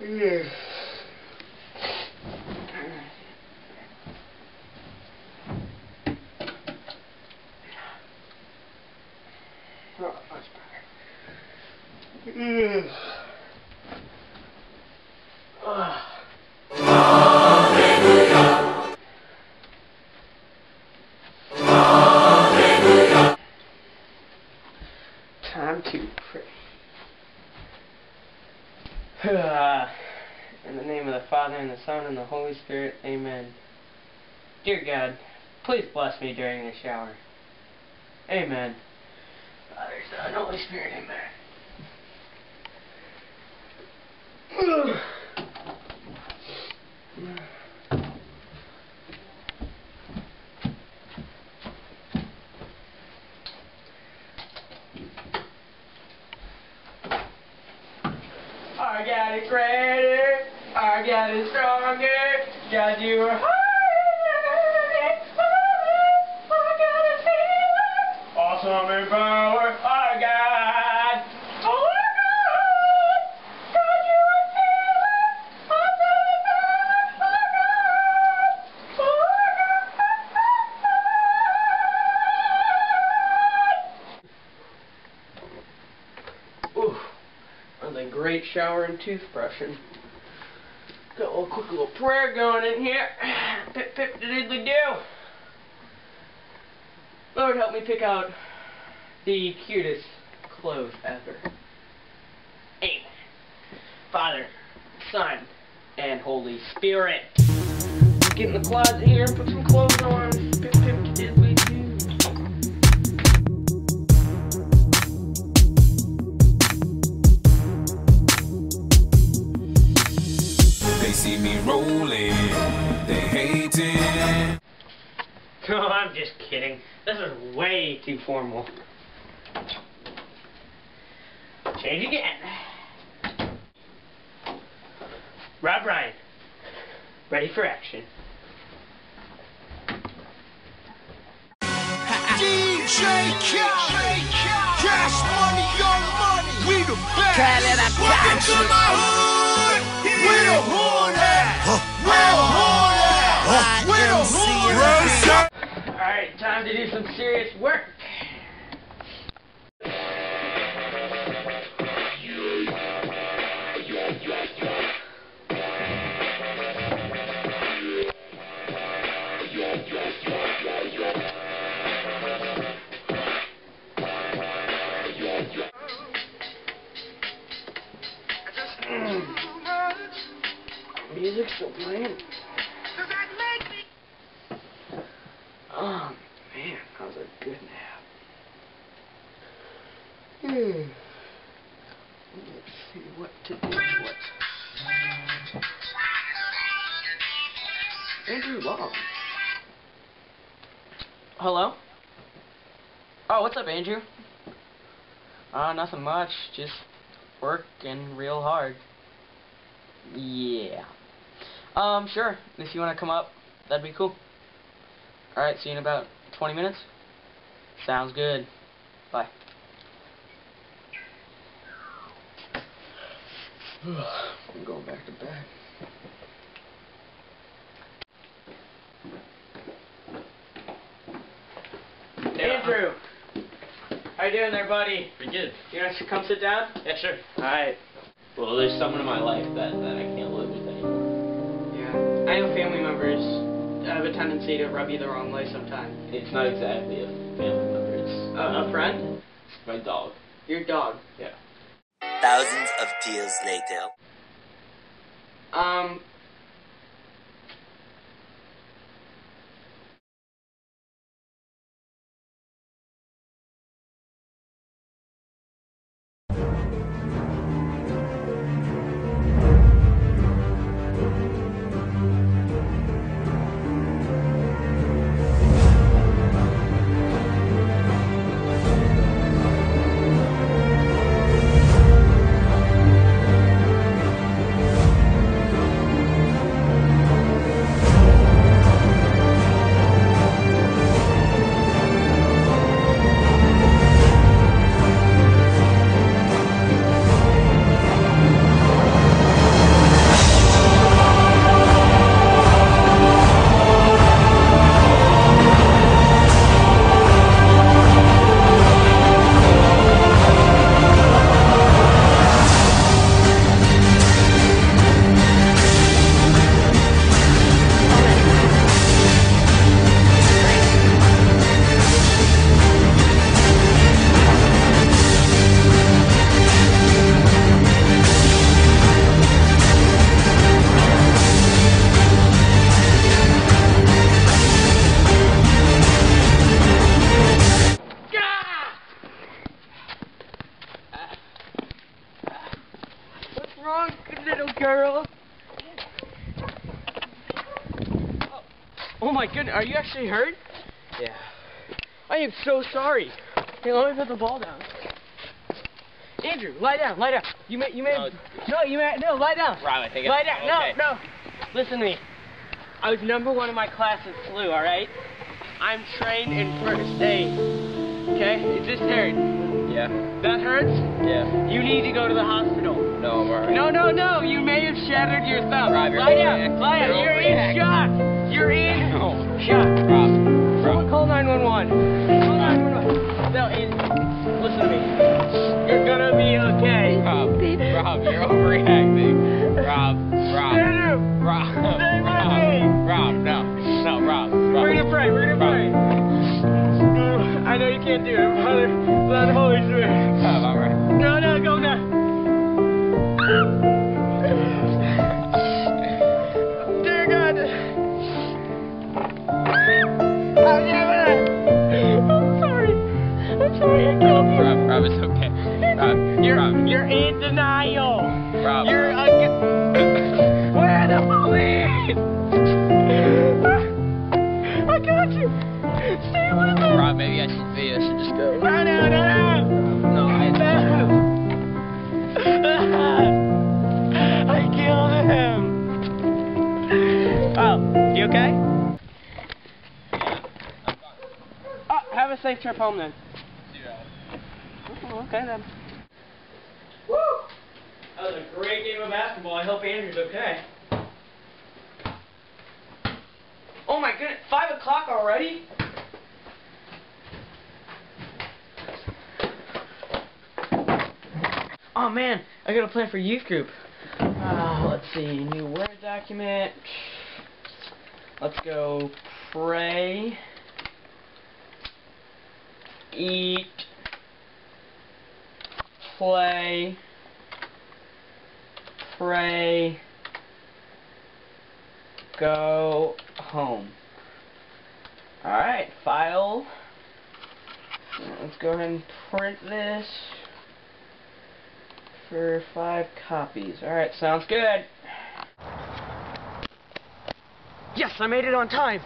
嗯。Amen. Dear God, please bless me during the shower. Amen. Father, Son, Holy Spirit, amen. I got it greater, I got it stronger, God you are Awesome in power, our God. Oh my God, God you are healer. Awesome in power, our God. Oh my God. Ooh, that was a great shower and toothbrushing. Got a little quick little prayer going in here. Pip pip diddly do. Lord, help me pick out the cutest clothes ever. Amen. Father, Son, and Holy Spirit. Get in the closet here and put some clothes see me rolling, they hating. No, I'm just kidding. This is way too formal. Change again. Rob Ryan. Ready for action. DJ Khaled, cash money, young money, we the best. Khaled, I got Welcome to you. my hood, some work. Music's still playing. Hello? Oh, what's up, Andrew? Uh, nothing much. Just working real hard. Yeah. Um, sure. If you want to come up, that'd be cool. Alright, see you in about 20 minutes. Sounds good. Bye. I'm going back to bed. Andrew! How you doing there, buddy? Pretty good. You want to come sit down? Yeah, sure. Alright. Well, there's someone in my life that, that I can't live with anymore. Yeah. I know family members have a tendency to rub you the wrong way sometimes. It's not exactly a family member. It's Uh, a friend? my dog. Your dog. Yeah. Thousands of tears later. Um, are you actually hurt? Yeah. I am so sorry. Hey, let me put the ball down. Andrew, lie down, lie down. You may, you may, No. no, you may, no, lie down. Rob, I think Lie I- down, okay. no, no. Listen to me. I was number one in my class in flu, alright? I'm trained in first aid. Okay? It this hurt. Yeah. That hurts? Yeah. You need to go to the hospital. No, I'm alright. No, no, no. You may have shattered your thumb. Rob, you're lie down. overreacting. Lie down. You're You're in overreacting. shock. You're in oh, shock. Rob. Call, call 911. Call 911. No, it, listen to me. You're gonna be okay. Rob. Rob, you're overreacting. Rob. Rob. Rob. Stay Rob. Rob, no. No, Rob. Rob. we're gonna pray. We're gonna pray. Oh, I know you can't do it. Father, Son, Holy Spirit. Oh, Rob, alright. No, no, go now. Dear God. Stay with me. Rob, maybe I should, maybe I should just go. No, no, no, no. No, I. I killed him. Oh, you okay? Oh, have a safe trip home then. Oh, okay then. Woo! That was a great game of basketball. I hope Andrew's okay. Oh my goodness, five o'clock already? Oh man, I got a plan for youth group. Uh, let's see, new Word document. Let's go pray, eat, play, pray, go home. Alright, file. Let's go ahead and print this for five copies. Alright, sounds good. Yes, I made it on time.